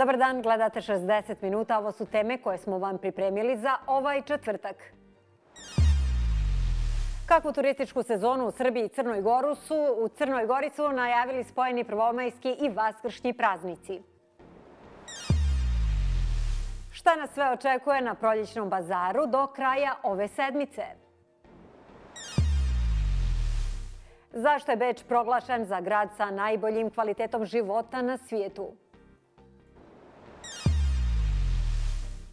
Dobar dan, gledate 60 minuta. Ovo su teme koje smo vam pripremili za ovaj četvrtak. Kakvu turističku sezonu u Srbiji i Crnoj Goru su u Crnoj Gori su najavili spojeni prvomajski i vaskršnji praznici. Šta nas sve očekuje na proljećnom bazaru do kraja ove sedmice? Zašto je Beč proglašen za grad sa najboljim kvalitetom života na svijetu?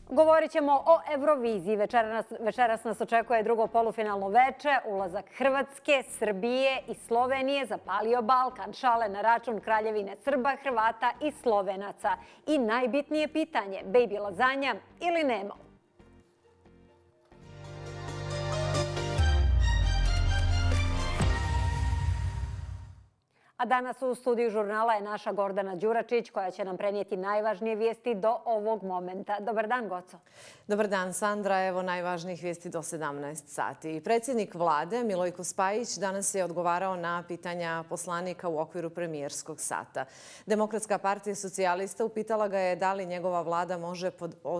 Govorit ćemo o Euroviziji. Večeras nas očekuje drugo polufinalno veče. Ulazak Hrvatske, Srbije i Slovenije zapalio Balkan. Šale na račun Kraljevine Srba, Hrvata i Slovenaca. I najbitnije pitanje, baby lazanja ili Nemo? A danas u studiju žurnala je naša Gordana Đuračić koja će nam prenijeti najvažnije vijesti do ovog momenta. Dobar dan, Goco. Dobar dan, Sandra. Evo najvažnijih vijesti do 17 sati. Predsjednik vlade Milojko Spajić danas je odgovarao na pitanja poslanika u okviru premijerskog sata. Demokratska partija socijalista upitala ga je da li njegova vlada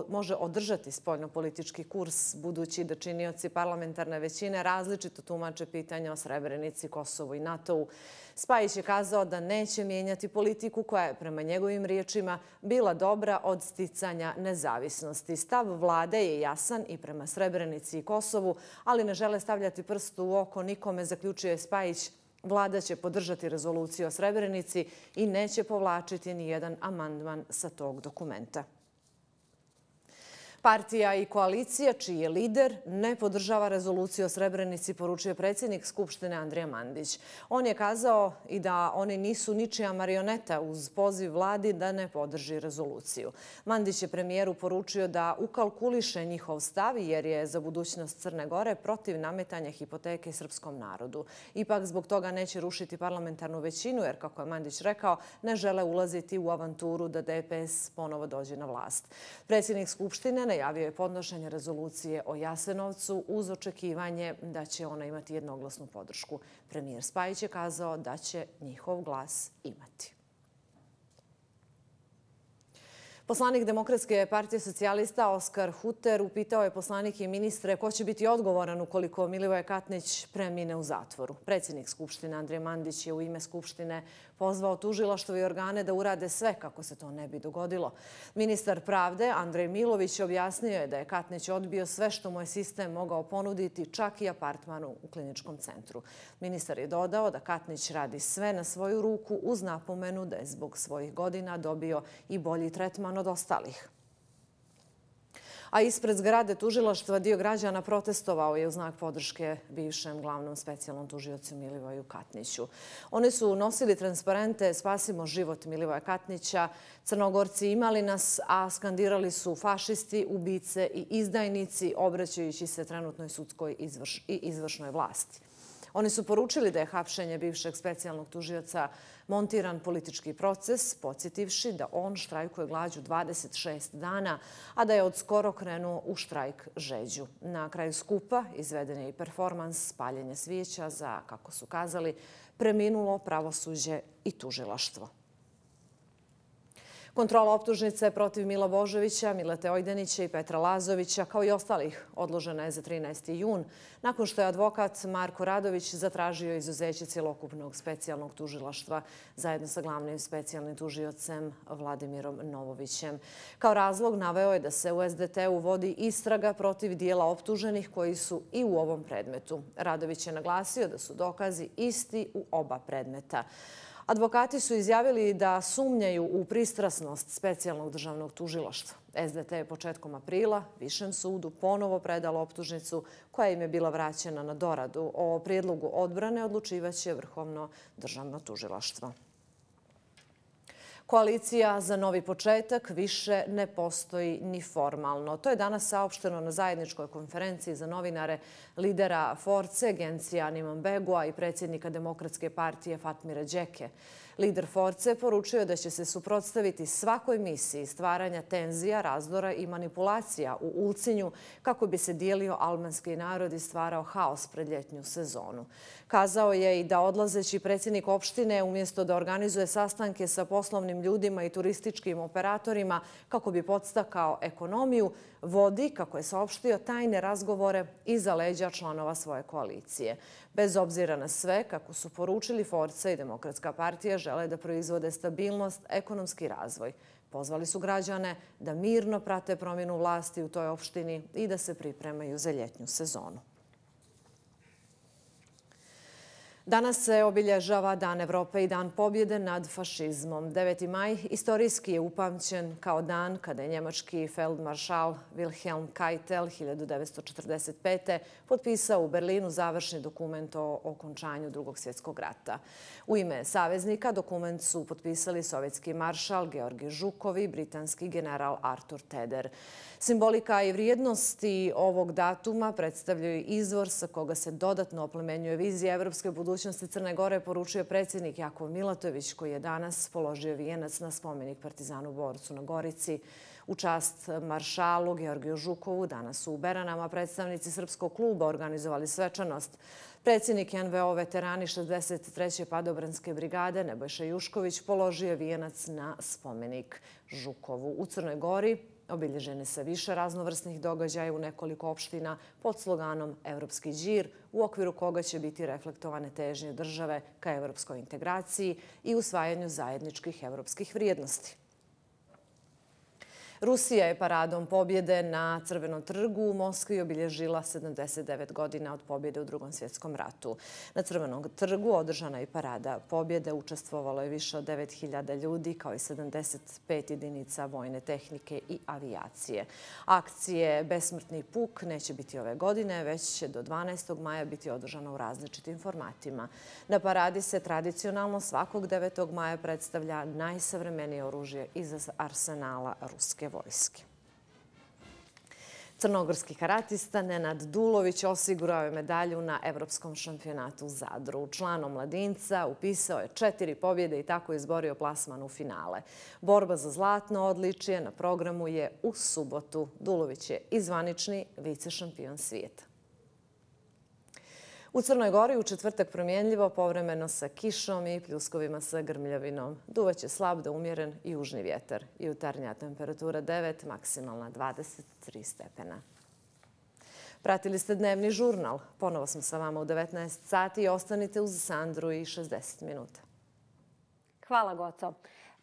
može održati spoljnopolitički kurs budući da činioci parlamentarne većine različito tumače pitanja o Srebrenici, Kosovu i NATO-u. Spajić je kazao da neće mijenjati politiku koja je prema njegovim riječima bila dobra od sticanja nezavisnosti. Stav vlade je jasan i prema Srebrenici i Kosovu, ali ne žele stavljati prstu u oko nikome, zaključuje Spajić. Vlada će podržati rezoluciju o Srebrenici i neće povlačiti ni jedan amandman sa tog dokumenta. Partija i koalicija, čiji je lider, ne podržava rezoluciju o Srebrenici, poručuje predsjednik Skupštine Andrija Mandić. On je kazao i da oni nisu ničija marioneta uz poziv vladi da ne podrži rezoluciju. Mandić je premijeru poručio da ukalkuliše njihov stav jer je za budućnost Crne Gore protiv nametanja hipoteke srpskom narodu. Ipak zbog toga neće rušiti parlamentarnu većinu jer, kako je Mandić rekao, ne žele ulaziti u avanturu da DPS ponovo dođe na vlast. Predsjednik Skupštine najavio je podnošenje rezolucije o Jasenovcu uz očekivanje da će ona imati jednoglasnu podršku. Premijer Spajić je kazao da će njihov glas imati. Poslanik Demokratske partije socijalista Oskar Huter upitao je poslanike i ministre ko će biti odgovoran ukoliko Milivoje Katnić premine u zatvoru. Predsjednik Skupštine Andrije Mandić je u ime Skupštine pozvao tužilaštvo i organe da urade sve kako se to ne bi dogodilo. Ministar pravde Andrej Milović objasnio je da je Katnić odbio sve što mu je sistem mogao ponuditi, čak i apartmanu u kliničkom centru. Ministar je dodao da Katnić radi sve na svoju ruku uz napomenu da je zbog svojih godina dobio i bolji tretman od ostalih a ispred zgrade tužilaštva dio građana protestovao je u znak podrške bivšem glavnom specijalnom tužiocu Milivoju Katniću. Oni su nosili transparente Spasimo život Milivoja Katnića. Crnogorci imali nas, a skandirali su fašisti, ubice i izdajnici, obraćajući se trenutnoj sudskoj i izvršnoj vlasti. Oni su poručili da je hapšenje bivšeg specijalnog tužioca montiran politički proces, podsjetivši da on štrajkuje glađu 26 dana, a da je od skoro krenuo u štrajk žeđu. Na kraju skupa izveden je i performans spaljenje svijeća za, kako su kazali, preminulo pravosuđe i tužilaštvo. Kontrola optužnice protiv Mila Božovića, Milete Ojdenića i Petra Lazovića, kao i ostalih, odložena je za 13. jun, nakon što je advokat Marko Radović zatražio izuzeće cjelokupnog specijalnog tužilaštva zajedno sa glavnim specijalnim tužiocem Vladimirom Novovićem. Kao razlog naveo je da se u SDT-u vodi istraga protiv dijela optuženih koji su i u ovom predmetu. Radović je naglasio da su dokazi isti u oba predmeta. Advokati su izjavili da sumnjaju u pristrasnost specijalnog državnog tužiloštva. SDT je početkom aprila Višem sudu ponovo predala optužnicu koja im je bila vraćena na doradu. O prijedlogu odbrane odlučivaće Vrhovno državno tužiloštvo. Koalicija za novi početak više ne postoji ni formalno. To je danas saopšteno na zajedničkoj konferenciji za novinare lidera Force, Gencija Nimambegua i predsjednika Demokratske partije Fatmira Đeke. Lider Force poručio da će se suprotstaviti svakoj misiji stvaranja tenzija, razdora i manipulacija u Ulcinju kako bi se dijelio albanski narod i stvarao haos pred ljetnju sezonu. Kazao je i da odlazeći predsjednik opštine umjesto da organizuje sastanke sa poslovnim ljudima i turističkim operatorima kako bi podstakao ekonomiju, vodi, kako je saopštio, tajne razgovore iza leđa članova svoje koalicije. Bez obzira na sve, kako su poručili Forca i Demokratska partija, žele da proizvode stabilnost, ekonomski razvoj. Pozvali su građane da mirno prate promjenu vlasti u toj opštini i da se pripremaju za ljetnju sezonu. Danas se obilježava Dan Evrope i Dan pobjede nad fašizmom. 9. maj istorijski je upamćen kao dan kada je njemački feldmaršal Wilhelm Keitel 1945. potpisao u Berlinu završni dokument o okončanju drugog svjetskog rata. U ime saveznika dokument su potpisali sovjetski maršal Georgi Žukov i britanski general Artur Teder. Simbolika i vrijednosti ovog datuma predstavljaju izvor sa koga se dodatno oplemenjuje vizija evropske budućnosti Crne Gore, poručuje predsjednik Jakov Milatović, koji je danas položio vijenac na spomenik Partizanu Borcu na Gorici. U čast maršalu Georgiju Žukovu danas su u Beranama predstavnici Srpskog kluba organizovali svečanost. Predsjednik NVO veterani 63. padobranske brigade Nebojša Jušković položio vijenac na spomenik Žukovu. U Crnoj Gori obilježene sa više raznovrsnih događaja u nekoliko opština pod sloganom Evropski džir, u okviru koga će biti reflektovane težnje države ka evropskoj integraciji i usvajanju zajedničkih evropskih vrijednosti. Rusija je paradom pobjede na Crvenom trgu u Moskvi obilježila 79 godina od pobjede u drugom svjetskom ratu. Na Crvenom trgu održana je parada pobjede. Učestvovalo je više od 9000 ljudi kao i 75 jedinica vojne tehnike i avijacije. Akcije Besmrtni puk neće biti ove godine, već će do 12. maja biti održana u različitim formatima. Na paradi se tradicionalno svakog 9. maja predstavlja najsavremenije oružje iz arsenala Ruske vojske. Crnogorski karatista Nenad Dulović osigurao je medalju na Evropskom šampionatu u Zadru. Članom mladinca upisao je četiri pobjede i tako izborio plasman u finale. Borba za zlatno odličije na programu je u subotu. Dulović je izvanični vice šampion svijeta. U Crnoj Gori u četvrtak promjenljivo povremeno sa kišom i pljuskovima sa grmljavinom. Duvaće slab da umjeren južni vjetar. Jutarnja temperatura 9, maksimalna 23 stepena. Pratili ste dnevni žurnal. Ponovo smo sa vama u 19 sati i ostanite uz Sandru i 60 minuta. Hvala, Goco.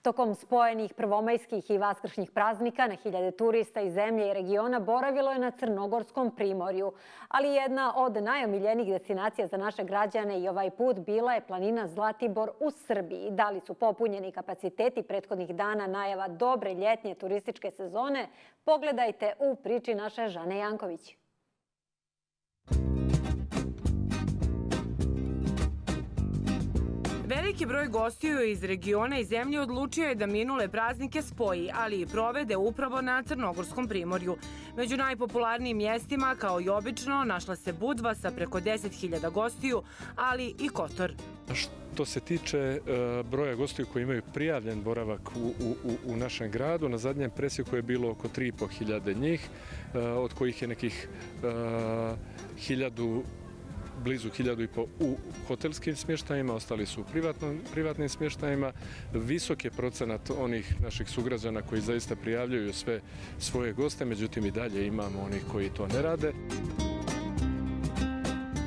Tokom spojenih prvomajskih i vaskršnjih praznika na hiljade turista iz zemlje i regiona boravilo je na Crnogorskom primorju. Ali jedna od najomiljenijih destinacija za naše građane i ovaj put bila je planina Zlatibor u Srbiji. Da li su popunjeni kapaciteti prethodnih dana najava dobre ljetnje turističke sezone? Pogledajte u priči naše Žane Janković. Veliki broj gostiju iz regiona i zemlje odlučio je da minule praznike spoji, ali i provede upravo na Crnogorskom primorju. Među najpopularnijim mjestima, kao i obično, našla se Budva sa preko 10.000 gostiju, ali i Kotor. Što se tiče e, broja gostiju koji imaju prijavljen boravak u našem gradu, na zadnjem presjeku je bilo oko 3.500 njih, e, od kojih je nekih e, 1.000 blizu hiljadu i po u hotelskim smještajima, ostali su u privatnim smještajima. Visok je procenat onih naših sugrađana koji zaista prijavljuju sve svoje goste, međutim i dalje imamo onih koji to ne rade.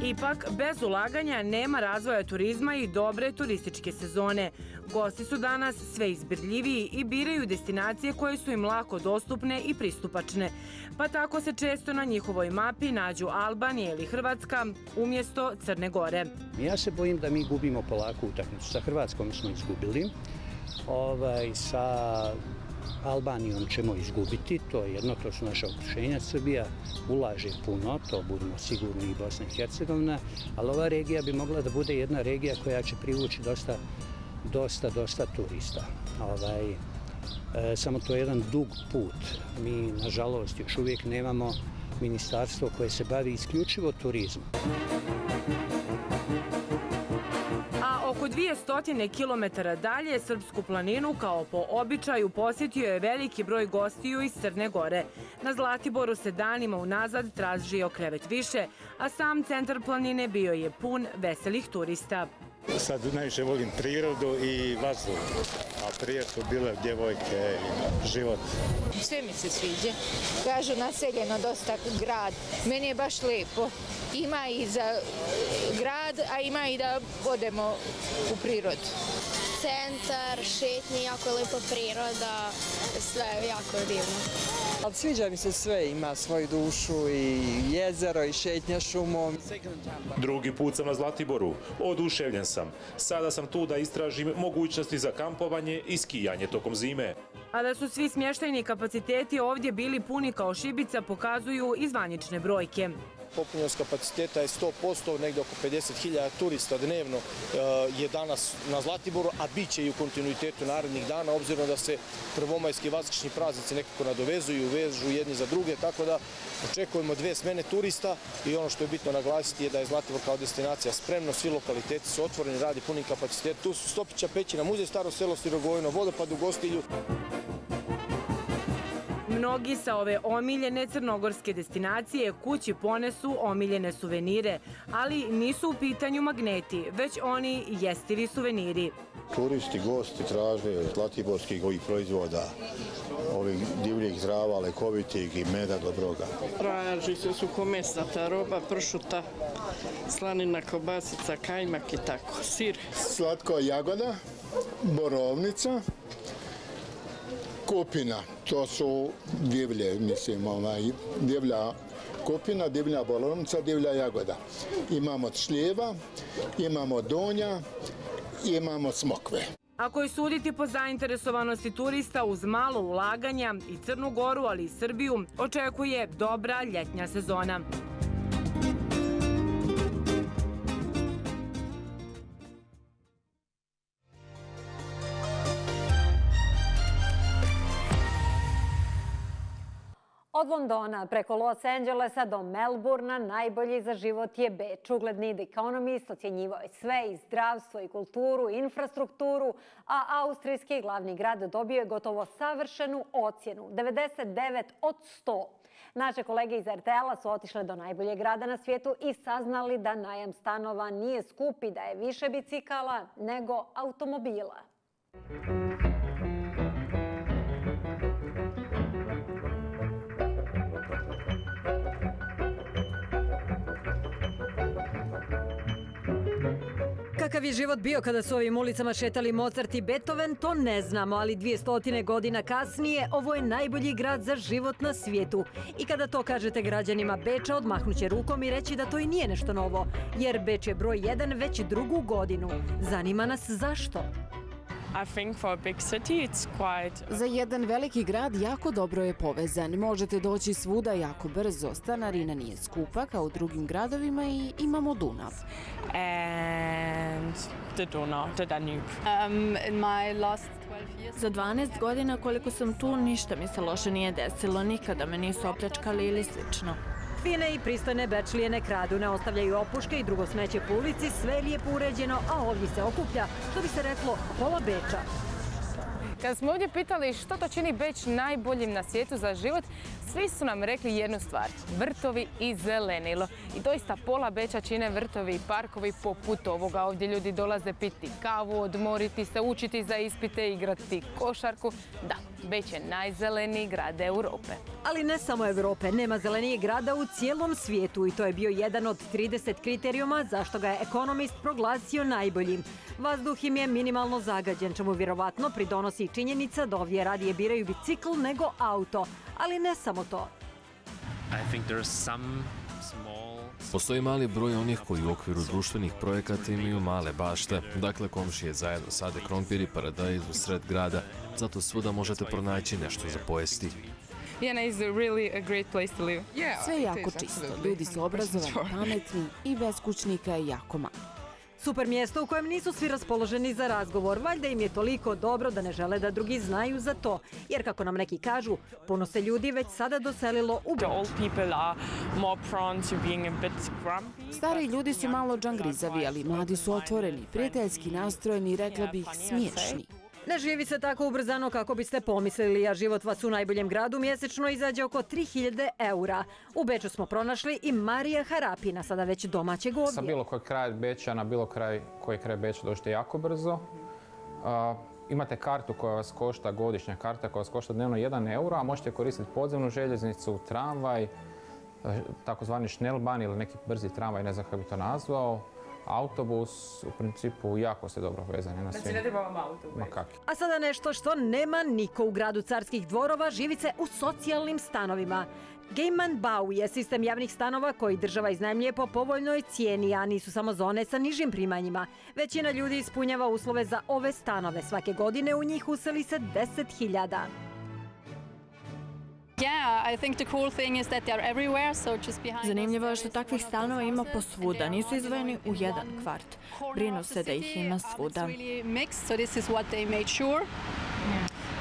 Ipak, bez ulaganja nema razvoja turizma i dobre turističke sezone. Gosti su danas sve izbirljiviji i biraju destinacije koje su im lako dostupne i pristupačne. Pa tako se često na njihovoj mapi nađu Albanija ili Hrvatska umjesto Crne Gore. Ja se bojim da mi gubimo polako utakmicu. Sa Hrvatskom smo izgubili. Ovaj, sa Albanijom ćemo izgubiti, to je jedno, to su naše okrušenja. Srbija ulaže puno, to budemo sigurni i Bosna i Hercegovina, ali ova regija bi mogla da bude jedna regija koja će privući dosta, dosta, dosta turista. Ovaj, e, samo to je jedan dug put. Mi, nažalost, još uvijek nemamo ministarstvo koje se bavi isključivo turizmom. Oko 200 km dalje Srpsku planinu kao po običaju posjetio je veliki broj gostiju iz Crne Gore. Na Zlatiboru se danima unazad tražio krevet više, a sam centar planine bio je pun veselih turista. Sad najviše volim prirodu i vazduh, a prije su bile djevojke i život. Sve mi se sviđa. Kažu naseljeno dosta grad. Meni je baš lijepo. Ima i za grad, a ima i da odemo u prirodu. Centar, šetnje, jako lijepa priroda, sve jako divno. Ali sviđa mi se sve, ima svoju dušu i jezero i šetnja šumom. Drugi put sam na Zlatiboru, oduševljen sam. Sada sam tu da istražim mogućnosti za kampovanje i skijanje tokom zime. A da su svi smještajni kapaciteti ovdje bili puni kao šibica pokazuju izvanične brojke popunjenost kapaciteta je 100%, negde oko 50.000 turista dnevno e, je danas na Zlatiboru, a bit će i u kontinuitetu narednih dana, obzirom da se prvomajski vazkišni praznici nekako nadovezuju, vežu jedni za druge, tako da očekujemo dve smene turista i ono što je bitno naglasiti je da je Zlatibor kao destinacija spremno, svi lokaliteti su otvoreni, radi punim kapacitet. Tu su Stopića pećina, muzej Staro selo Sirogojno, vodopad u Gostilju. Mnogi sa ove omiljene crnogorske destinacije kući ponesu omiljene suvenire, ali nisu u pitanju magneti, već oni jestivi suveniri. Turisti, gosti traže zlatiborskih ovih proizvoda, ovih divljih zdrava, lekovitih i meda dobroga. Traži se suhomesnata roba, pršuta, slanina, kobasica, kajmak i tako, sir. Slatko jagoda, borovnica, kupina, to su divlje, mislim, ovaj, divlja kupina, divlja bolovnica, divlja jagoda. Imamo šljeva, imamo donja, imamo smokve. Ako je suditi po zainteresovanosti turista uz malo ulaganja i Crnu Goru, ali i Srbiju, očekuje dobra ljetnja sezona. Od Londona preko Los Angelesa do Melburna najbolji za život je Beč. Ugledni The Economist ocjenjivao je sve i zdravstvo i kulturu i infrastrukturu, a austrijski glavni grad dobio je gotovo savršenu ocjenu, 99 od 100. Naše kolege iz RTL-a su otišle do najbolje grada na svijetu i saznali da najam stanova nije skupi, da je više bicikala nego automobila. Muzika Kakav je život bio kada su ovim ulicama šetali Mozart i Beethoven, to ne znamo, ali dvije stotine godina kasnije ovo je najbolji grad za život na svijetu. I kada to kažete građanima Beča, odmahnuće rukom i reći da to i nije nešto novo, jer Beč je broj jedan već drugu godinu. Zanima nas zašto? Za jedan veliki grad jako dobro je povezan. Možete doći svuda jako brzo. Stanarina nije skupa kao u drugim gradovima i imamo Dunav. Um, Za 12 godina koliko sam tu, ništa mi se loše nije desilo. Nikada me nisu opljačkali ili slično. Fine i pristojne bečlije ne kradu, ne ostavljaju opuške i drugo smeće po ulici, sve je lijepo uređeno, a ovdje se okuplja, što bi se reklo, pola Beča. Kad smo ovdje pitali što to čini Beč najboljim na svijetu za život, svi su nam rekli jednu stvar, vrtovi i zelenilo. I doista pola Beča čine vrtovi i parkovi poput ovoga. Ovdje ljudi dolaze piti kavu, odmoriti se, učiti za ispite, igrati košarku. Da, Beč je najzeleniji grad Europe. Ali ne samo Europe, nema zelenije grada u cijelom svijetu i to je bio jedan od 30 kriterijuma zašto ga je ekonomist proglasio najboljim. Vazduh im je minimalno zagađen, čemu vjerovatno pridonosi i činjenica da ovdje radije biraju bicikl nego auto. Ali ne samo to. Postoji mali broj onih koji u okviru društvenih projekata imaju male bašte. Dakle, komšije zajedno sade krompir i paradajz u sred grada. Zato svuda možete pronaći nešto za pojesti. Sve je jako čisto. Ljudi su obrazovani, pametni i bez kućnika je jako malo. Super mjesto u kojem nisu svi raspoloženi za razgovor. Valjda im je toliko dobro da ne žele da drugi znaju za to. Jer kako nam neki kažu, puno se ljudi već sada doselilo u Beč. Stari ljudi su malo džangrizavi, ali mladi su otvoreni, prijateljski nastrojeni i rekla bih smiješni. Ne živi se tako ubrzano kako biste pomislili, a život vas u najboljem gradu mjesečno izađe oko 3000 eura. U Beču smo pronašli i Marija Harapina, sada već domaćeg ovdje. Sa bilo kojeg kraja Beča na bilo kraj koji kraj Beča dođete jako brzo. Imate kartu koja vas košta, godišnja karta koja vas košta dnevno 1 euro, a možete koristiti podzemnu željeznicu, tramvaj, e, takozvani šnelban ili neki brzi tramvaj, ne znam kako bi to nazvao autobus, u principu jako se dobro vezani na sve. Znači ne treba vam autobus? Ma kakvi. A sada nešto što nema niko u gradu carskih dvorova, živi se u socijalnim stanovima. Gejman Bau je sistem javnih stanova koji država iznajmljuje po povoljnoj cijeni, a nisu samo zone sa nižim primanjima. Većina ljudi ispunjava uslove za ove stanove. Svake godine u njih useli se 10.000. Zanimljivo je što takvih stanova ima posvuda, nisu izvojeni u jedan kvart. Brinu se da ih ima svuda.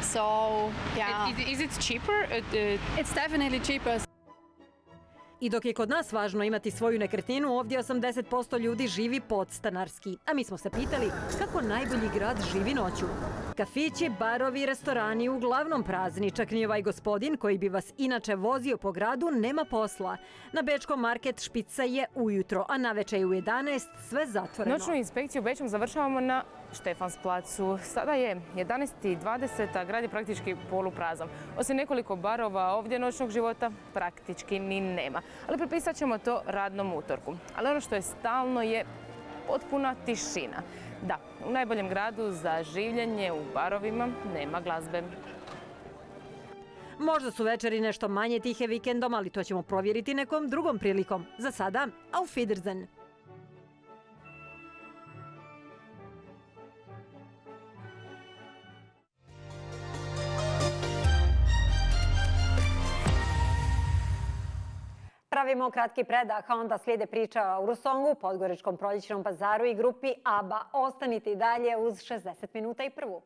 So, yeah. Is it cheaper? It's definitely cheaper. I dok je kod nas važno imati svoju nekretninu, ovdje 80% ljudi živi podstanarski. A mi smo se pitali kako najbolji grad živi noću. Kafići, barovi, restorani uglavnom prazni. Čak ni ovaj gospodin koji bi vas inače vozio po gradu nema posla. Na Bečkom market špica je ujutro, a na večer je u 11 sve zatvoreno. Noćnu inspekciju u Bečom završavamo na Štefansplacu. Sada je 11.20, a grad je praktički poluprazan. Osim nekoliko barova ovdje noćnog života praktički ni nema. Ali pripisat ćemo to radnom utorku. Ali ono što je stalno je potpuna tišina. Da, u najboljem gradu za življenje u barovima nema glazbe. Možda su večeri nešto manje tihe vikendom, ali to ćemo provjeriti nekom drugom prilikom. Za sada, auf Wiedersehen! Pravimo kratki predah, a onda slijede priča o Rusongu, Podgoričkom proljećnom pazaru i grupi ABBA. Ostanite i dalje uz 60 minuta i prvu.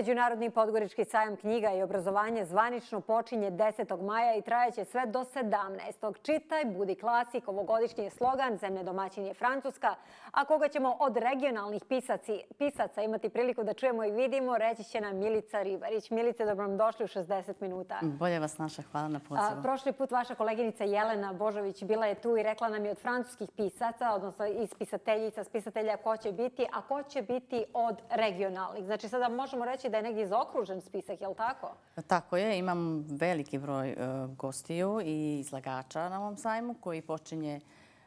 Međunarodni podgorički sajam knjiga i obrazovanje zvanično počinje 10. maja i trajeće sve do 17. Čitaj, budi klasik, ovogodišnji je slogan, zemlje domaćin je Francuska, a koga ćemo od regionalnih pisaca imati priliku da čujemo i vidimo, reći će nam Milica Ribarić. Milice, dobro nam došli u 60 minuta. Bolje vas naša, hvala na pozivu. Prošli put vaša koleginica Jelena Božović bila je tu i rekla nam je od francuskih pisaca, odnosno iz pisateljica, spisatelja ko će biti, a ko će biti od regionalnih. Znači sada možemo reći da je negdje zaokružen spisak, je li tako? Tako je, imam veliki broj e, gostiju i izlagača na ovom sajmu koji počinje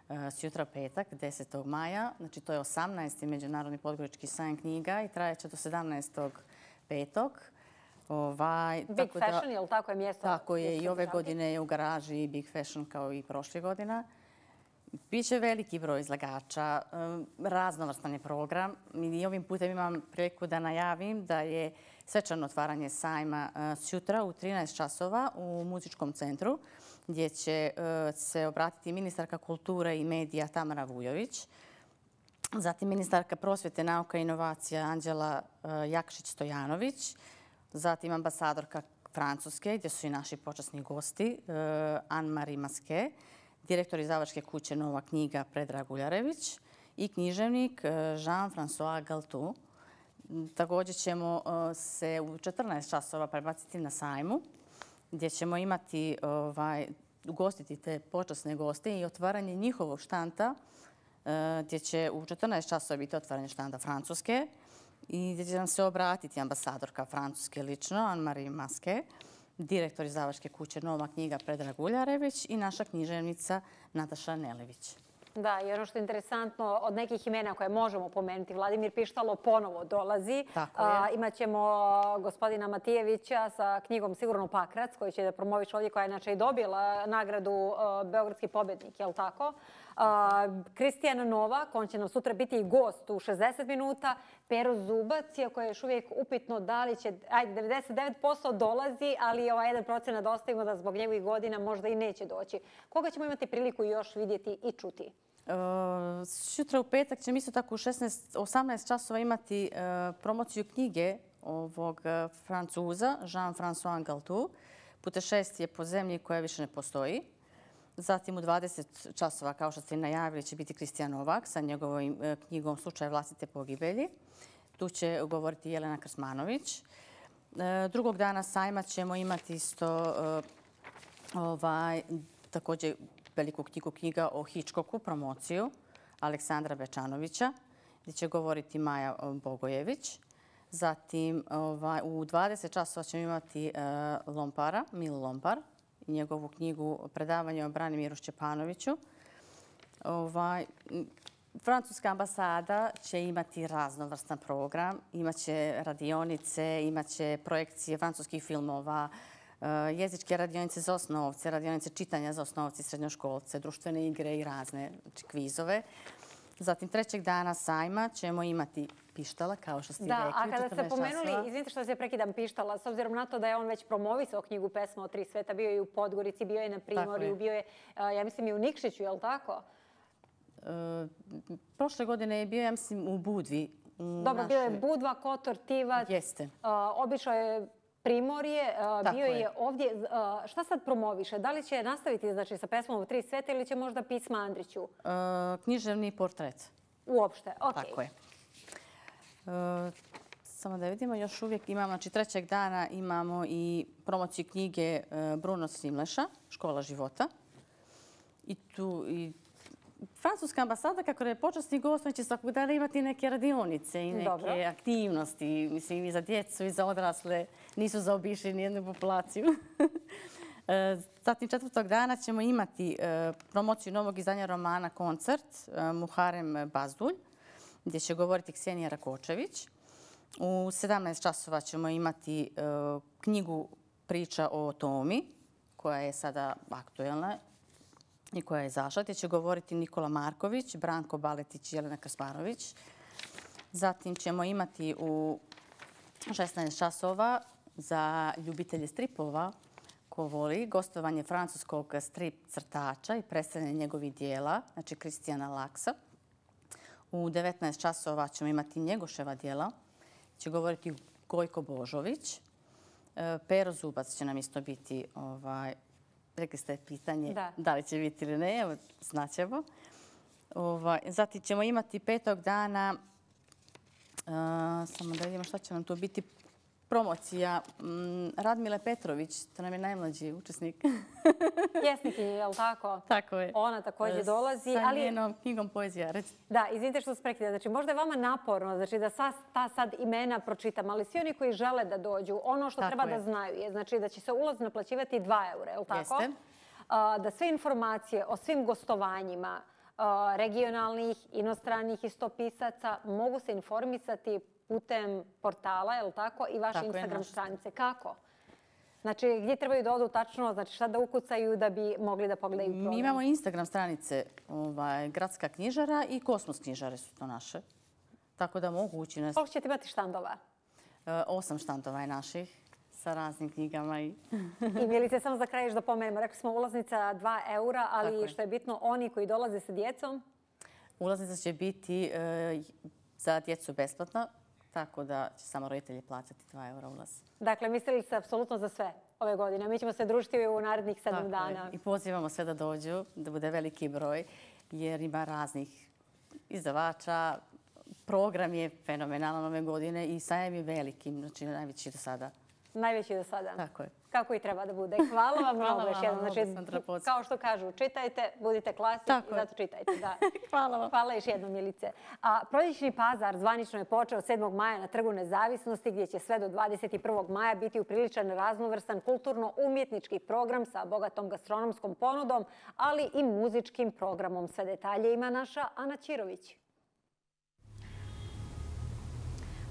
e, sjutra petak, 10. maja. Znači to je 18. Međunarodni podgorički sajam knjiga i trajeće do 17. petog. Ovaj, Big Fashion, je li tako je mjesto? Tako je, i ove godine je u garaži Big Fashion kao i prošle godina. Biće veliki broj izlagača, raznovrstan je program i ovim putem imam priliku da najavim da je svečano otvaranje sajma e, sutra u 13 časova u muzičkom centru gdje će e, se obratiti ministarka kulture i medija Tamara Vujović, zatim ministarka prosvjete, nauka i inovacija Anđela e, Jakšić-Stojanović, zatim ambasadorka Francuske gdje su i naši počasni gosti Anne-Marie Masquet, direktor izdavačke kuće Nova knjiga Predrag Uljarević i književnik e, Jean-François Galtou. Također ćemo e, se u 14 časova prebaciti na sajmu gdje ćemo imati ovaj, ugostiti te počasne goste i otvaranje njihovog štanta e, gdje će u 14 časova biti otvaranje štanda Francuske i gdje će nam se obratiti ambasadorka Francuske lično, Anne-Marie Masquet direktor izdavačke kuće Nova knjiga Predrag Uljarević i naša književnica Nataša Nelević. Da, i ono što je interesantno, od nekih imena koje možemo pomenuti, Vladimir Pištalo ponovo dolazi. Tako je. Imaćemo gospodina Matijevića sa knjigom Sigurno Pakrac, koji će da promoviš ovdje, koja je inače i dobila nagradu Beogradski pobednik, je li tako? Kristijan Novak, on će nam sutra biti i gost u 60 minuta. Pero Zubac, iako je još uvijek upitno da li će, ajde, 99% dolazi, ali ovaj 1% procenat ostavimo da zbog njegovih godina možda i neće doći. Koga ćemo imati priliku još vidjeti i čuti? E, sutra u petak ćemo isto tako u 18 časova imati e, promociju knjige ovog e, francuza, Jean-François Galtou, Putešestije po zemlji koja više ne postoji. Zatim u 20 časova, kao što ste najavili, će biti Kristijan Novak sa njegovom e, knjigom Slučaj vlastite pogibelji. Tu će govoriti Jelena Krsmanović. E, drugog dana sajma ćemo imati isto e, ovaj, također veliku knjigu knjiga o Hičkoku, promociju Aleksandra Bečanovića, gdje će govoriti Maja Bogojević. Zatim ovaj, u 20 časova ćemo imati Lompara, Mil Lompar, njegovu knjigu predavanje o Branimiru Šćepanoviću. Ovaj, Francuska ambasada će imati raznovrstan program. Imaće radionice, imaće projekcije francuskih filmova, e, jezičke radionice za osnovce, radionice čitanja za osnovce i srednjoškolce, društvene igre i razne znači, kvizove. Zatim trećeg dana sajma ćemo imati pištala, kao što ste da, rekli. A kada ste pomenuli, izvinite što se prekidam pištala, s obzirom na to da je on već promovisao knjigu pesma o tri sveta, bio je u Podgorici, bio je na Primorju, bio je, ja mislim, i u Nikšiću, je li tako? E, prošle godine je bio, ja mislim, u Budvi. Dobro, bio je Budva, Kotor, Tivac. Jeste. Obišao je Primorje, bio je ovdje. Šta sad promoviše? Da li će nastaviti znači, sa pesmom o tri sveta ili će možda pisma Andriću? E, književni portret. Uopšte, okej. Tako je. E, samo da vidimo, još uvijek imamo, znači trećeg dana imamo i promociju knjige Bruno Simleša, Škola života. I tu i Francuska ambasada, kako je počasni gost, će svakog dana imati neke radionice i neke aktivnosti. Mislim, i za djecu i za odrasle nisu zaobišli nijednu populaciju. E, zatim četvrtog dana ćemo imati e, promociju novog izdanja romana Koncert e, Muharem Bazdulj, gdje će govoriti Ksenija Rakočević. U 17 časova ćemo imati knjigu priča o Tomi, koja je sada aktuelna i koja je izašla, Gdje će govoriti Nikola Marković, Branko Baletić i Jelena Kasparović. Zatim ćemo imati u 16 časova za ljubitelje stripova ko voli gostovanje francuskog strip crtača i predstavljanje njegovih dijela, znači Kristijana Laksa. U 19 časova ćemo imati njegoševa dijela. Će govoriti Gojko Božović. E, Pero Zubac će nam isto biti, ovaj, rekli ste pitanje da. li će biti ili ne, evo znaćemo. Ovaj, zatim ćemo imati petog dana, e, samo da vidimo šta će nam tu biti, promocija mm, Radmile Petrović, to nam je najmlađi učesnik. Pjesnik je, je li tako? Tako je. Ona također dolazi. Sa njenom knjigom poezija. Da, izvinite što se prekida. Znači, možda je vama naporno znači, da sva ta sad imena pročitam, ali svi oni koji žele da dođu, ono što treba da znaju je znači, da će se ulaz naplaćivati 2 eura, je li tako? Jeste. Da sve informacije o svim gostovanjima, regionalnih, inostranih istopisaca mogu se informisati putem portala, je li tako, i vaše Instagram stranice. Kako? Znači, gdje trebaju da odu tačno, znači šta da ukucaju da bi mogli da pogledaju program? Mi imamo Instagram stranice ovaj, Gradska knjižara i Kosmos knjižare su to naše. Tako da mogu ući na... Koliko ćete imati štandova? E, osam štandova je naših sa raznim knjigama. I I milice, samo za kraj još da pomenemo. Rekli smo ulaznica 2 eura, ali što je bitno, oni koji dolaze sa djecom? Ulaznica će biti e, za djecu besplatna, tako da će samo roditelji plaćati 2 eura ulaz. Dakle, mislili ste apsolutno za sve ove godine. Mi ćemo se družiti u narednih sedam dana. I pozivamo sve da dođu, da bude veliki broj, jer ima raznih izdavača. Program je fenomenalan ove godine i sajem je veliki, znači najveći do sada. Najveći do sada. Tako je. Kako i treba da bude. Hvala vam mnogo još jednom. Znači, kao što kažu, čitajte, budite Tako i zato čitajte. Da. Hvala vam. Hvala još jednom, Milice. A proljećni pazar zvanično je počeo 7. maja na Trgu nezavisnosti, gdje će sve do 21. maja biti upriličan raznovrstan kulturno-umjetnički program sa bogatom gastronomskom ponudom, ali i muzičkim programom. Sve detalje ima naša Ana Ćirović.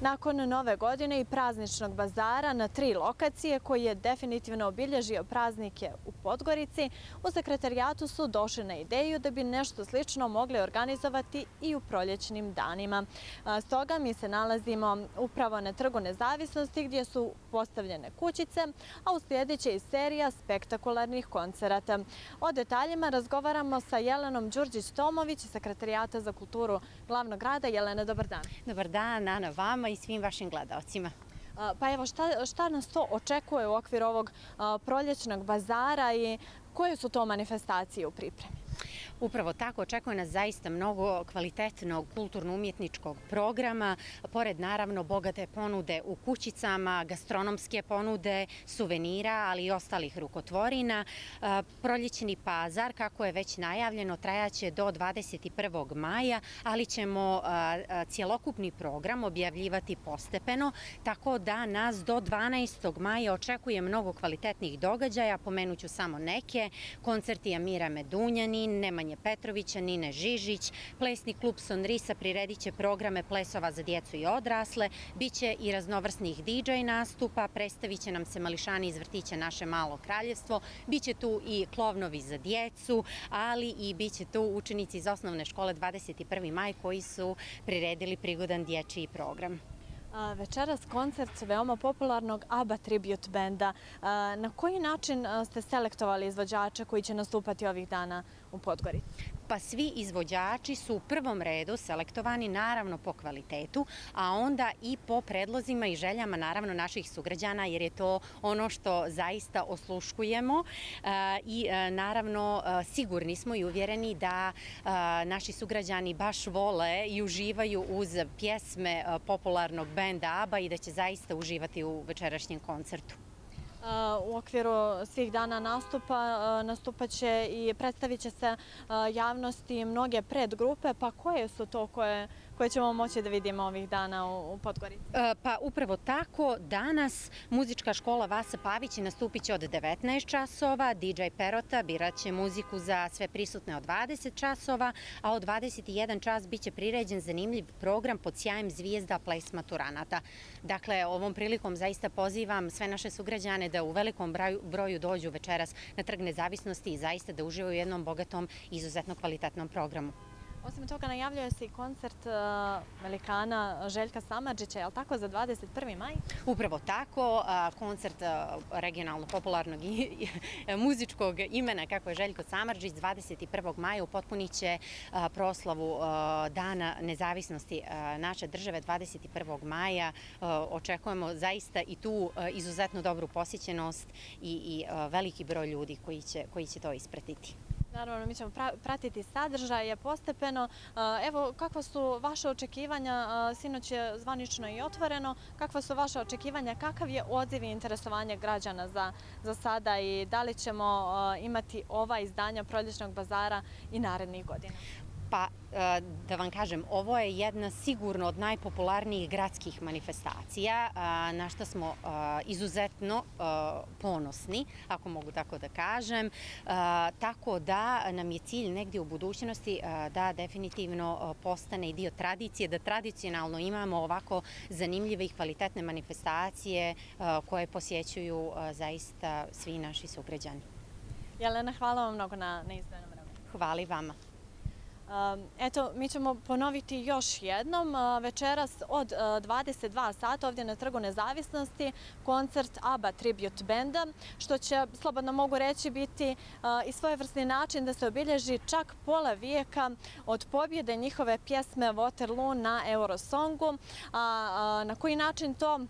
Nakon nove godine i prazničnog bazara na tri lokacije koji je definitivno obilježio praznike u Podgorici, u sekretarijatu su došli na ideju da bi nešto slično mogli organizovati i u proljećnim danima. Stoga mi se nalazimo upravo na Trgu nezavisnosti gdje su postavljene kućice, a uslijediće i serija spektakularnih koncerata. O detaljima razgovaramo sa Jelenom Đurđić-Tomović iz sekretarijata za kulturu glavnog grada. Jelena, dobar dan. Dobar dan, Ana, vama i svim vašim gledalcima. Pa evo, šta, šta nas to očekuje u okviru ovog proljećnog bazara i koje su to manifestacije u pripremi? Upravo tako, očekuje nas zaista mnogo kvalitetnog kulturno-umjetničkog programa, pored naravno bogate ponude u kućicama, gastronomske ponude, suvenira, ali i ostalih rukotvorina. E, Proljećni pazar, kako je već najavljeno, trajaće do 21. maja, ali ćemo e, e, cjelokupni program objavljivati postepeno, tako da nas do 12. maja očekuje mnogo kvalitetnih događaja, pomenuću samo neke, koncerti Amira Medunjanin, Nemanje Petrovića, Nine Žižić, plesni klub Sonrisa priredit će programe plesova za djecu i odrasle, biće i raznovrsnih DJ nastupa, predstavit će nam se mališani iz vrtića Naše malo kraljevstvo, biće tu i klovnovi za djecu, ali i biće tu učenici iz osnovne škole 21. maj koji su priredili prigodan dječji program. Večeras koncert veoma popularnog ABBA tribute benda. Na koji način ste selektovali izvođače koji će nastupati ovih dana u Podgori? Pa svi izvođači su u prvom redu selektovani naravno po kvalitetu, a onda i po predlozima i željama naravno naših sugrađana jer je to ono što zaista osluškujemo e, i e, naravno e, sigurni smo i uvjereni da naši sugrađani baš vole i uživaju uz pjesme popularnog benda ABBA i da će zaista uživati u večerašnjem koncertu. U okviru svih dana nastupa eh, nastupaće i predstavit će se eh, javnosti mnoge predgrupe, pa koje su to koje, koje ćemo moći da vidimo ovih dana u, u Podgorici? E, pa upravo tako, danas muzička škola Vasa Pavići nastupit će od 19 časova, DJ Perota birat će muziku za sve prisutne od 20 časova, a od 21 čas bit će priređen zanimljiv program pod sjajem zvijezda Place maturanata. Dakle, ovom prilikom zaista pozivam sve naše sugrađane da u velikom broju, broju dođu večeras na Trg nezavisnosti i zaista da uživaju u jednom bogatom, izuzetno kvalitetnom programu. Osim toga najavljuje se i koncert e, velikana Željka Samadžića, je li tako, za 21. maj? Upravo tako, koncert e, regionalno popularnog i, e, muzičkog imena kako je Željko Samarđić 21. maja upotpunit će proslavu Dana nezavisnosti naše države 21. maja. Očekujemo zaista i tu izuzetno dobru posjećenost i, i veliki broj ljudi koji će, koji će to ispratiti. Naravno, mi ćemo pra- pratiti sadržaje postepeno. Evo, kakva su vaše očekivanja? Sinoć je zvanično i otvoreno. Kakva su vaše očekivanja? Kakav je odziv i interesovanje građana za, za sada i da li ćemo imati ova izdanja proljećnog bazara i narednih godina? Pa, e, da vam kažem, ovo je jedna sigurno od najpopularnijih gradskih manifestacija, a, na što smo a, izuzetno ponosni, ako mogu tako da kažem. Tako da nam je cilj negdje u budućnosti da definitivno postane i dio tradicije, da tradicionalno imamo ovako zanimljive i kvalitetne manifestacije koje posjećuju zaista svi naši sugrađani. Jelena, hvala vam mnogo na, na izdvojenom vremenu. Hvala i vama. Eto, mi ćemo ponoviti još jednom. Večeras od 22 sata ovdje na Trgu nezavisnosti koncert ABBA Tribute Benda, što će, slobodno mogu reći, biti i svojevrsni način da se obilježi čak pola vijeka od pobjede njihove pjesme Waterloo na Eurosongu. A na koji način to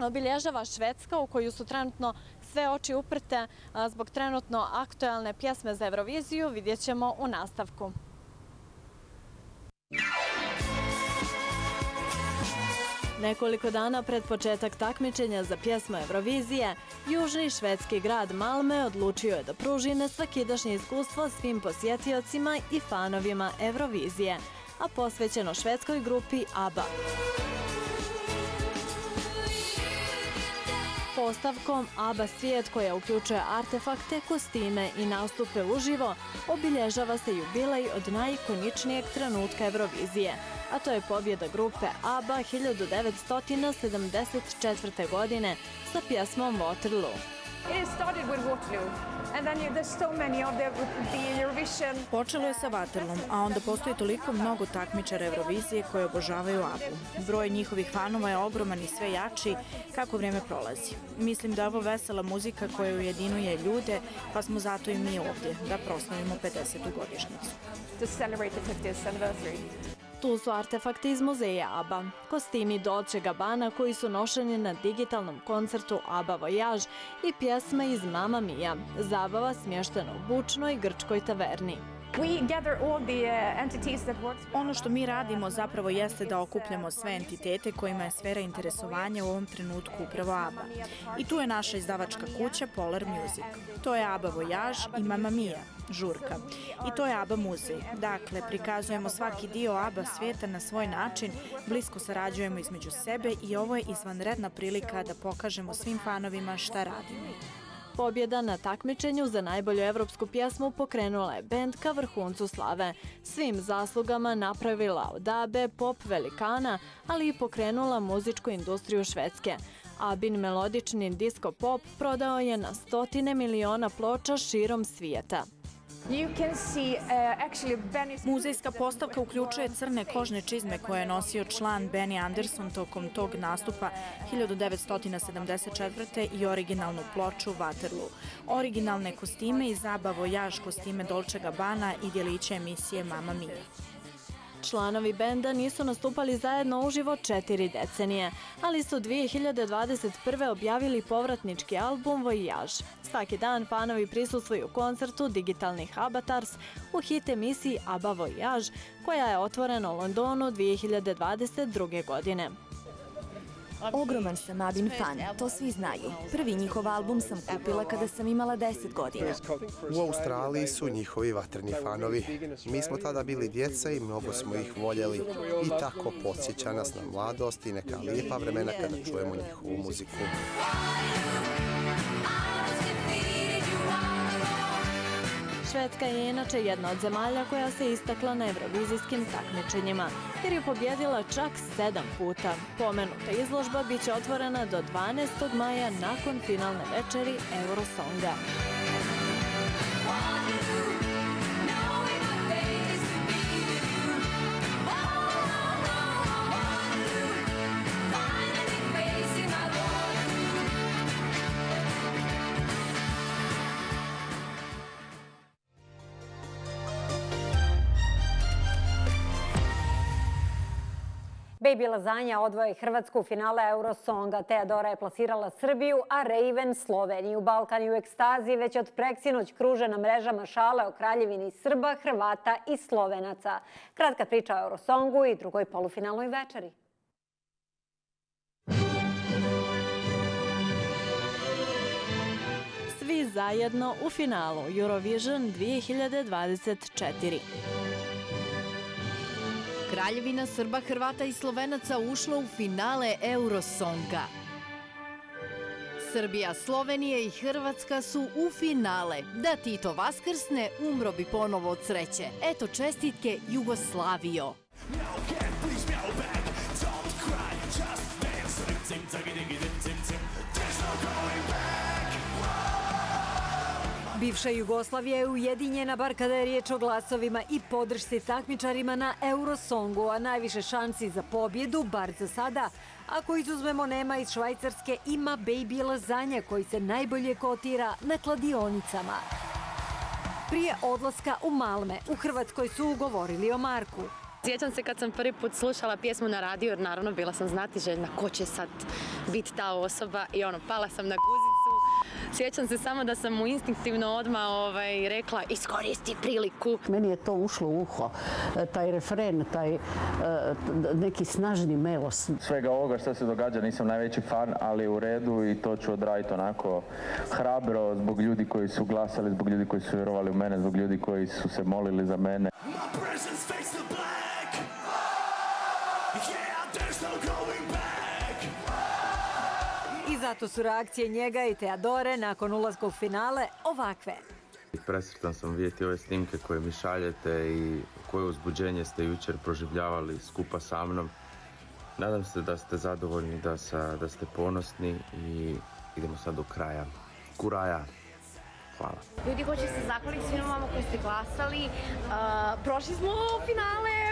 obilježava Švedska u koju su trenutno sve oči uprte zbog trenutno aktualne pjesme za Euroviziju, vidjet ćemo u nastavku. Nekoliko dana pred početak takmičenja za pjesmu Eurovizije, južni švedski grad Malme odlučio je da pruži nesvakidašnje iskustvo svim posjetiocima i fanovima Eurovizije, a posvećeno švedskoj grupi ABBA. Postavkom ABBA svijet koja uključuje artefakte, kostime i nastupe uživo, obilježava se jubilej od najikoničnijeg trenutka Eurovizije, a to je pobjeda grupe ABBA 1974. godine sa pjesmom Waterloo. Počelo je sa Waterloom, a onda postoji toliko mnogo takmičara Eurovizije koje obožavaju ABBU. Broj njihovih fanova je ogroman i sve jači kako vrijeme prolazi. Mislim da je ovo vesela muzika koja ujedinuje ljude, pa smo zato i mi ovdje, da proslavimo 50. godišnicu. Tu su artefakti iz muzeja ABBA, kostimi Dolce Gabbana koji su nošeni na digitalnom koncertu ABBA Voyage i pjesme iz Mamma Mia, zabava smještena u bučnoj grčkoj taverni. Uh, ono što mi radimo zapravo jeste da okupljamo sve entitete kojima je sfera interesovanja u ovom trenutku upravo ABBA. I tu je naša izdavačka kuća Polar Music. To je ABBA Voyage i Mamma Mia, žurka. I to je ABBA muzej. Dakle, prikazujemo svaki dio ABBA svijeta na svoj način, blisko sarađujemo između sebe i ovo je izvanredna prilika da pokažemo svim fanovima šta radimo. Pobjeda na takmičenju za najbolju evropsku pjesmu pokrenula je bend ka vrhuncu slave. Svim zaslugama napravila od Abe pop velikana, ali i pokrenula muzičku industriju Švedske. Abin melodični disco pop prodao je na stotine miliona ploča širom svijeta. Uh, Muzejska postavka uključuje crne kožne čizme koje je nosio član Benny Anderson tokom tog nastupa 1974. i originalnu ploču Waterloo. Originalne kostime i zabavo jaž kostime Dolce Gabbana i djeliće emisije Mamma Mia. Članovi benda nisu nastupali zajedno uživo četiri decenije, ali su 2021. objavili povratnički album Voyage. Svaki dan fanovi prisustvuju koncertu digitalnih Abatars u hit emisiji ABBA Voyage, koja je otvorena u Londonu 2022. godine. Ogroman sam Abin fan, to svi znaju. Prvi njihov album sam kupila kada sam imala 10 godina. U Australiji su njihovi vatrni fanovi. Mi smo tada bili djeca i mnogo smo ih voljeli. I tako podsjeća nas na mladost i neka lijepa vremena kada čujemo njihovu muziku. Švedska je inače jedna od zemalja koja se istakla na evrovizijskim takmičenjima, jer je pobjedila čak sedam puta. Pomenuta izložba biće otvorena do 12. maja nakon finalne večeri Eurosonga. Baby Lazanja odvoje Hrvatsku u finale Eurosonga. Teodora je plasirala Srbiju, a Raven Sloveniju. Balkan je u ekstazi već od preksinoć kruže na mrežama šale o kraljevini Srba, Hrvata i Slovenaca. Kratka priča o Eurosongu i drugoj polufinalnoj večeri. Svi zajedno u finalu Eurovision 2024. Kraljevina Srba, Hrvata i Slovenaca ušla u finale Eurosonga. Srbija, Slovenija i Hrvatska su u finale. Da Tito vaskrsne, umro bi ponovo od sreće. Eto čestitke Jugoslavio. Bivša Jugoslavija je ujedinjena bar kada je riječ o glasovima i podršci takmičarima na Eurosongu, a najviše šansi za pobjedu, bar za sada, ako izuzmemo nema iz Švajcarske, ima Baby Lazanja koji se najbolje kotira na kladionicama. Prije odlaska u Malme, u Hrvatskoj su ugovorili o Marku. Sjećam se kad sam prvi put slušala pjesmu na radio, jer naravno bila sam znati željna ko će sad biti ta osoba i ono, pala sam na guzi sjećam se samo da sam mu instinktivno odmah ovaj, rekla iskoristi priliku. Meni je to ušlo u uho, e, taj refren, taj e, neki snažni melos. Svega ovoga što se događa nisam najveći fan, ali u redu i to ću odraditi onako hrabro zbog ljudi koji su glasali, zbog ljudi koji su vjerovali u mene, zbog ljudi koji su se molili za mene. I zato su reakcije njega i Teadore nakon ulazka u finale ovakve. Presretan sam vidjeti ove snimke koje mi šaljete i koje uzbuđenje ste jučer proživljavali skupa sa mnom. Nadam se da ste zadovoljni, da, sa, da ste ponosni i idemo sad do kraja. Kuraja! Hvala. Ljudi, hoće se zahvaliti svima vama koji ste glasali. Uh, prošli smo finale!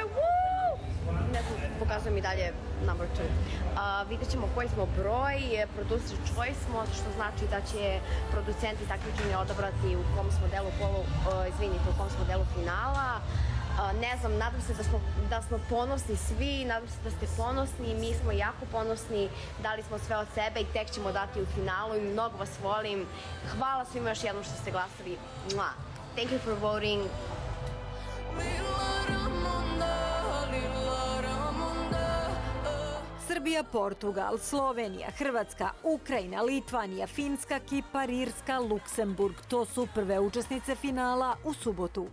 Pokazujem i dalje number two. Uh, vidjet ćemo koji smo broj, producer choice smo, što znači da će producenti takmičenja odabrati u kom smo delu polu, uh, izvinite, u kom smo delu finala. Uh, ne znam, nadam se da smo, da smo ponosni svi, nadam se da ste ponosni, mi smo jako ponosni, dali smo sve od sebe i tek ćemo dati u finalu i mnogo vas volim. Hvala svima još jednom što ste glasali. Mua. Thank you for voting. Srbija, Portugal, Slovenija, Hrvatska, Ukrajina, Litvanija, Finska, Kipar, Irska, Luksemburg. To su prve učesnice finala u subotu.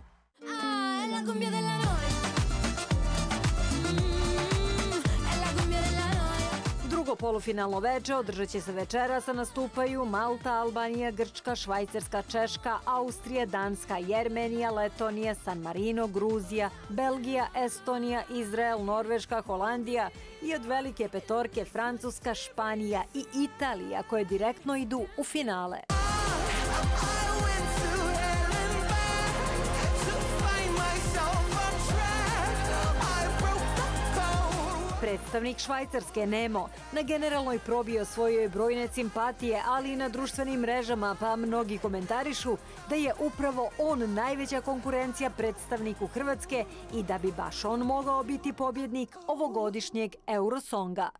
Drugo polufinalno veče održat će se večeras, sa nastupaju Malta, Albanija, Grčka, Švajcarska, Češka, Austrija, Danska, Jermenija, Letonija, San Marino, Gruzija, Belgija, Estonija, Izrael, Norveška, Holandija i od velike petorke Francuska, Španija i Italija koje direktno idu u finale. Predstavnik Švajcarske Nemo na generalnoj probi osvojio je brojne simpatije, ali i na društvenim mrežama, pa mnogi komentarišu da je upravo on najveća konkurencija predstavniku Hrvatske i da bi baš on mogao biti pobjednik ovogodišnjeg Eurosonga.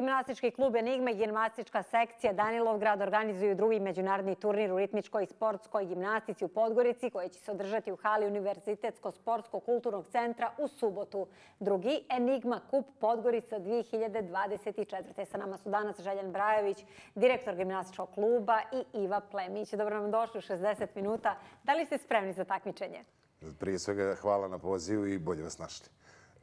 Gimnastički klub Enigma i gimnastička sekcija Danilovgrad organizuju drugi međunarodni turnir u ritmičkoj i sportskoj gimnastici u Podgorici koji će se održati u hali Univerzitetsko-sportsko-kulturnog centra u subotu. Drugi Enigma Kup Podgorica 2024. Sa nama su danas Željan Brajević, direktor gimnastičkog kluba i Iva Plemić. Dobro nam došli u 60 minuta. Da li ste spremni za takmičenje? Prije svega hvala na pozivu i bolje vas našli.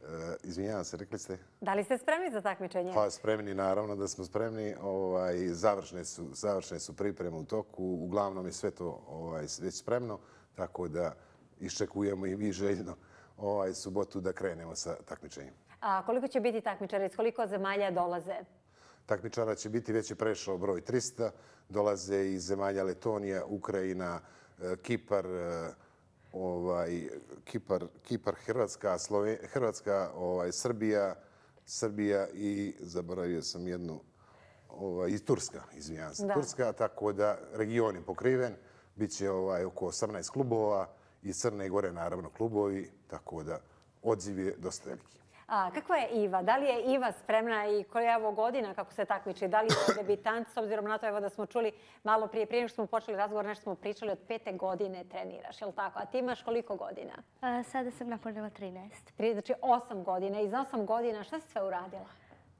E, izvinjavam se, rekli ste? Da li ste spremni za takmičenje? Pa spremni, naravno da smo spremni. Ovaj, završne, su, završne su pripreme u toku. Uglavnom je sve to ovaj, već spremno, tako da iščekujemo i mi željno ovaj, subotu da krenemo sa takmičenjem. A koliko će biti takmičara? Iz koliko zemalja dolaze? Takmičara će biti već je prešao broj 300. Dolaze iz zemalja Letonija, Ukrajina, e, Kipar, e, ovaj, Kipar, Kipar Hrvatska, Sloven, Hrvatska, ovaj, Srbija, Srbija i zaboravio sam jednu, ovaj, i Turska, izvinjam se, Turska, tako da region je pokriven, bit će ovaj, oko 18 klubova i Crne Gore, naravno, klubovi, tako da odziv je dosta veliki. A, kakva je Iva? Da li je Iva spremna i koja je ovo godina kako se takmiči? Da li je debitant, s obzirom na to evo da smo čuli malo prije, prije što smo počeli razgovor, nešto smo pričali, od pete godine treniraš, je li tako? A ti imaš koliko godina? A, sada sam napunila 13. Tri, znači 8 godina. I za 8 godina šta si sve uradila?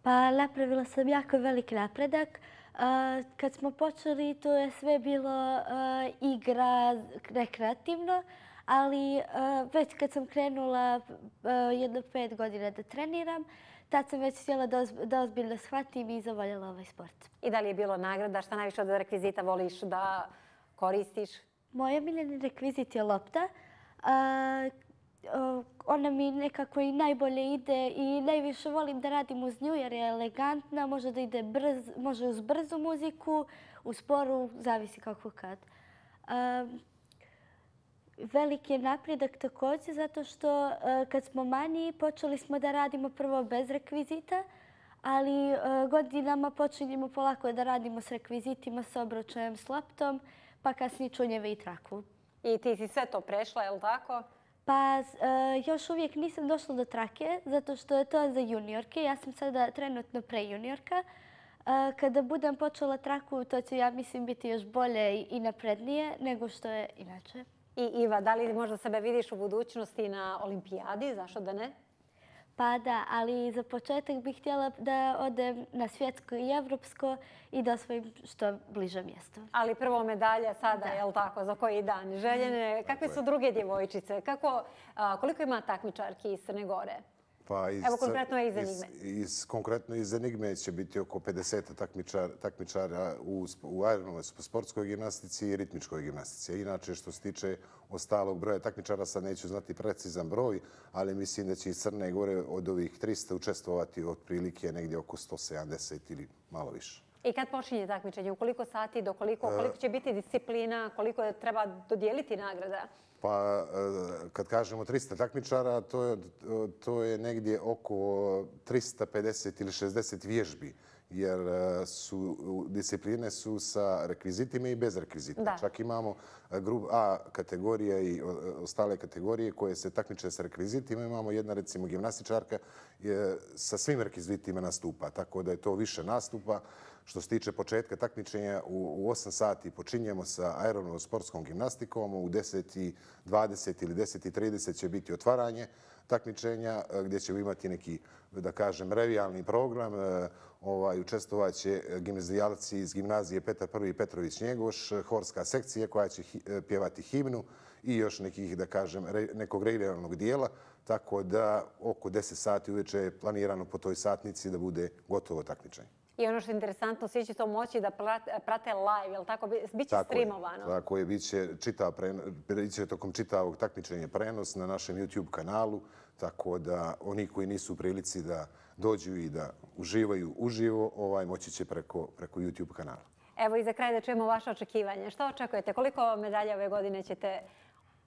Pa napravila sam jako veliki napredak. A, kad smo počeli, to je sve bilo a, igra rekreativno ali uh, već kad sam krenula uh, jedno pet godina da treniram, tad sam već htjela da, da ozbiljno shvatim i zavoljela ovaj sport. I da li je bilo nagrada? Šta najviše od rekvizita voliš da koristiš? Moja miljeni rekvizit je lopta. Uh, ona mi nekako i najbolje ide i najviše volim da radim uz nju jer je elegantna, može da ide brz, može uz brzu muziku, u sporu, zavisi kako kad. Uh, veliki je napredak također zato što e, kad smo manji počeli smo da radimo prvo bez rekvizita, ali e, godinama počinjemo polako da radimo s rekvizitima, s obročajem, s loptom, pa kasnije čunjeve i traku. I ti si sve to prešla, je li tako? Pa e, još uvijek nisam došla do trake, zato što je to za juniorke. Ja sam sada trenutno pre juniorka. Kada budem počela traku, to će, ja mislim, biti još bolje i naprednije nego što je inače. I Iva, da li možda sebe vidiš u budućnosti na olimpijadi? Zašto da ne? Pa da, ali za početak bih htjela da odem na svjetsko i evropsko i da osvojim što bliže mjesto. Ali prvo medalja sada, je li tako, za koji dan? Željene, kakve su druge djevojčice? Kako, koliko ima takmičarki iz Crne Gore? Pa iz, Evo konkretno iz Enigme. Iz, iz, konkretno iz Enigme će biti oko 50 takmičar, takmičara u, u aeronome sportskoj gimnastici i ritmičkoj gimnastici. Inače, što se tiče ostalog broja takmičara, sad neću znati precizan broj, ali mislim da će iz Crne Gore od ovih 300 učestvovati otprilike negdje oko 170 ili malo više. I kad počinje takmičenje? U koliko sati, do koliko, koliko će biti disciplina, koliko treba dodijeliti nagrada? Pa e, kad kažemo 300 takmičara, to je, to je negdje oko 350 ili 60 vježbi jer e, su, discipline su sa rekvizitima i bez rekvizita. Da. Čak imamo e, grup A kategorija i e, ostale kategorije koje se takmiče sa rekvizitima. Imamo jedna, recimo, gimnastičarka je, sa svim rekvizitima nastupa, tako da je to više nastupa. Što se tiče početka takmičenja, u 8 sati počinjemo sa aeronom sportskom gimnastikom, u 10.20 ili 10.30 će biti otvaranje takmičenja e, gdje ćemo imati neki, da kažem, revijalni program. E, ovaj, učestvovaće gimnazijalci iz gimnazije Petar I. Petrović Njegoš, horska sekcija koja će pjevati himnu i još nekih, da kažem, nekog revijalnog dijela. Tako da oko 10 sati uveče je planirano po toj satnici da bude gotovo takmičenje. I ono što je interesantno, svi će to moći da prate live, je li tako? Biće streamovano. Tako je, bit će tokom čitavog takmičenja prenos na našem YouTube kanalu, tako da oni koji nisu u prilici da dođu i da uživaju uživo, ovaj moći će preko YouTube kanala. Evo i za kraj da čujemo vaše očekivanje. Što očekujete? Koliko medalja ove godine ćete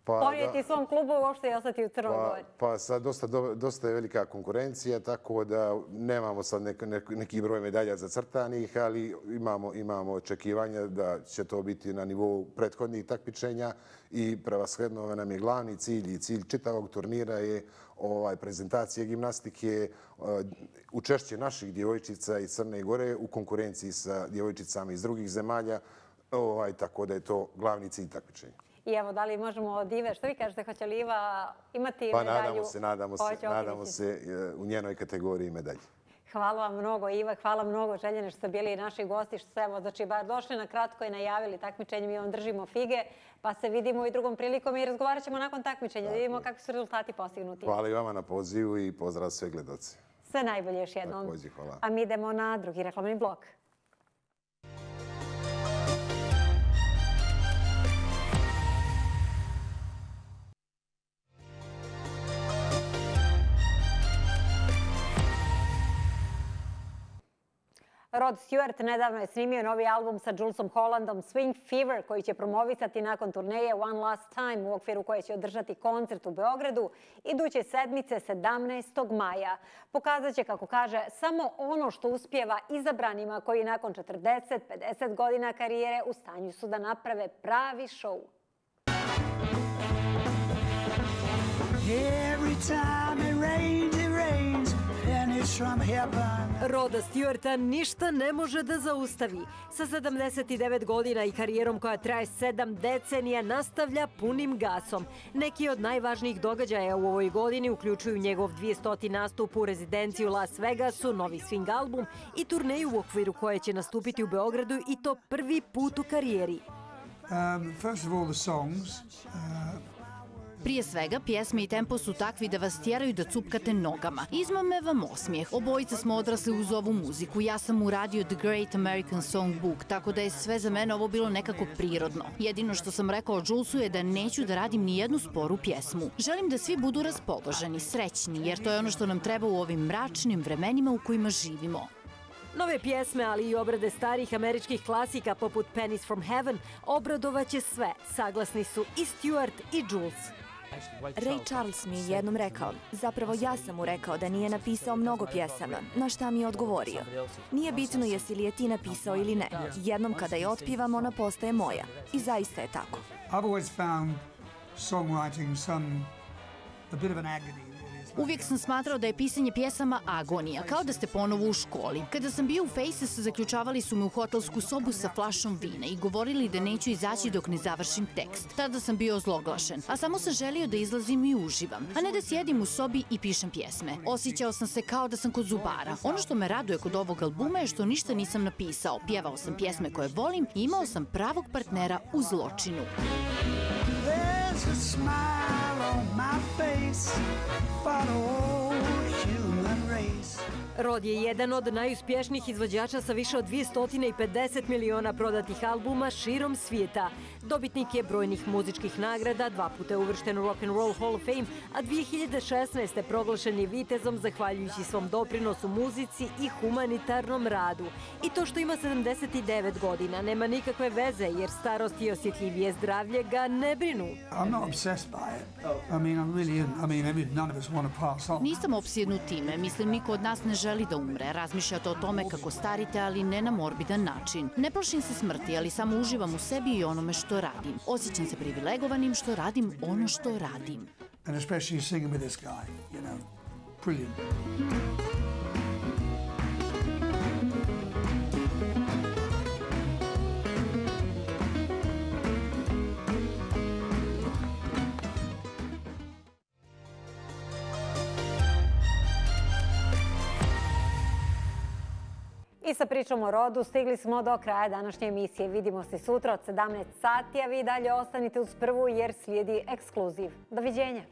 pa, ponijeti svom klubu uopšte i ostati u Crnom pa, Gori? Pa sad dosta, dosta je velika konkurencija, tako da nemamo sad nek, neki broj medalja za crtanih, ali imamo, imamo očekivanja da će to biti na nivou prethodnih takmičenja i prevashodno nam je glavni cilj i cilj čitavog turnira je ovaj prezentacije gimnastike, uh, učešće naših djevojčica iz Crne Gore u konkurenciji sa djevojčicama iz drugih zemalja, ovaj, tako da je to glavni cilj takmičenja. I evo, da li možemo od Ive, što vi kažete, hoće li Iva imati pa, medalju? Pa nadamo se, nadamo se, nadamo se e, u njenoj kategoriji medalje. Hvala vam mnogo, Iva. Hvala mnogo, Željene, što ste bili naši gosti, što ste evo, znači, bar došli na kratko i najavili takmičenje. Mi vam držimo fige, pa se vidimo i drugom prilikom i razgovarat ćemo nakon takmičenja. Da vidimo kakvi su rezultati postignuti. Hvala i vama na pozivu i pozdrav sve gledoci. Sve najbolje još jednom. Također, hvala. A mi idemo na drugi reklamni blok. Rod Stewart nedavno je snimio novi album sa Julesom Hollandom Swing Fever koji će promovisati nakon turneje One Last Time u okviru koje će održati koncert u Beogradu iduće sedmice 17. maja. Pokazat će, kako kaže, samo ono što uspjeva izabranima koji nakon 40-50 godina karijere u stanju su da naprave pravi šou. Every time it rains, it rains, Roda Stewarta ništa ne može da zaustavi. Sa 79 godina i karijerom koja traje 7 decenija nastavlja punim gasom. Neki od najvažnijih događaja u ovoj godini uključuju njegov 200. nastup u rezidenciju Las Vegasu, novi swing album i turneju u okviru koje će nastupiti u Beogradu i to prvi put u karijeri. Um, first of all, the songs, uh, Prije svega, pjesme i tempo su takvi da vas tjeraju da cupkate nogama. Izmame vam osmijeh. Obojica smo odrasli uz ovu muziku. Ja sam uradio The Great American Songbook, tako da je sve za mene ovo bilo nekako prirodno. Jedino što sam rekao o Julesu je da neću da radim ni jednu sporu pjesmu. Želim da svi budu raspoloženi, srećni, jer to je ono što nam treba u ovim mračnim vremenima u kojima živimo. Nove pjesme, ali i obrade starih američkih klasika poput Pennies from Heaven obradovaće sve. Saglasni su i Stewart i Jules. Ray Charles mi je jednom rekao, zapravo ja sam mu rekao da nije napisao mnogo pjesama, na šta mi je odgovorio. Nije bitno jesi li je ti napisao ili ne, jednom kada je otpivam ona postaje moja. I zaista je tako. Uvijek sam smatrao da je pisanje pjesama agonija, kao da ste ponovo u školi. Kada sam bio u Faces, zaključavali su me u hotelsku sobu sa flašom vina i govorili da neću izaći dok ne završim tekst. Tada sam bio zloglašen, a samo sam želio da izlazim i uživam, a ne da sjedim u sobi i pišem pjesme. Osjećao sam se kao da sam kod zubara. Ono što me raduje kod ovog albuma je što ništa nisam napisao. Pjevao sam pjesme koje volim i imao sam pravog partnera u zločinu. There's a smile on my face Rod je jedan od najuspješnijih izvođača sa više od 250 miliona prodatih albuma širom svijeta. Dobitnik je brojnih muzičkih nagrada, dva puta je uvršten u Rock and Roll Hall of Fame, a 2016. proglašen je vitezom zahvaljujući svom doprinosu muzici i humanitarnom radu. I to što ima 79 godina nema nikakve veze jer starost i osjetljivije zdravlje ga ne brinu. Nisam opsjednut time, mislim niko od nas ne želi da umre. Razmišljate o tome kako starite, ali ne na morbidan način. Ne plašim se smrti, ali samo uživam u sebi i onome što radim. Osjećam se privilegovanim što radim ono što radim. And especially singing with this guy, you know, brilliant. I sa pričom o rodu stigli smo do kraja današnje emisije. Vidimo se sutra od 17 sati, a vi dalje ostanite uz prvu jer slijedi ekskluziv. Doviđenja!